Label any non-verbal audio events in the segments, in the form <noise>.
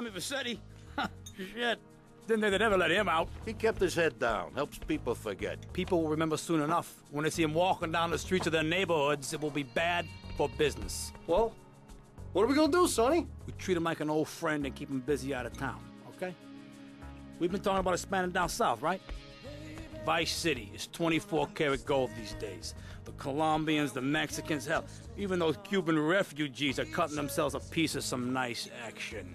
Tommy Vercetti? Shit. Didn't think they'd ever let him out. He kept his head down, helps people forget. People will remember soon enough. When they see him walking down the streets of their neighborhoods, it will be bad for business. Well, what are we gonna do, Sonny? We treat him like an old friend and keep him busy out of town, okay? We've been talking about expanding down south, right? Vice City is 24 karat gold these days. The Colombians, the Mexicans, hell, even those Cuban refugees are cutting themselves a piece of some nice action.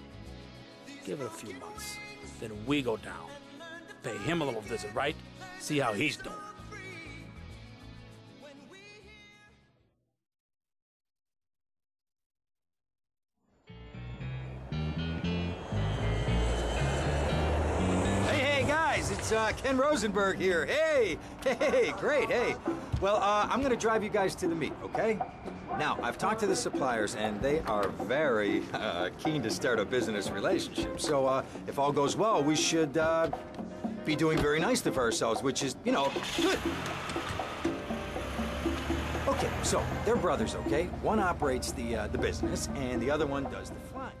Give it a few months. Then we go down. Pay him a little visit, right? See how he's doing. Hey, hey, guys, it's uh, Ken Rosenberg here. Hey, hey, great, hey. Well, uh, I'm gonna drive you guys to the meet, okay? Now, I've talked to the suppliers, and they are very <laughs> uh, keen to start a business relationship. So, uh, if all goes well, we should uh, be doing very nicely for ourselves, which is, you know, good. Okay, so they're brothers, okay? One operates the uh, the business, and the other one does the flying.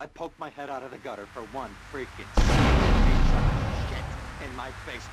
I poked my head out of the gutter for one freaking shit in my face.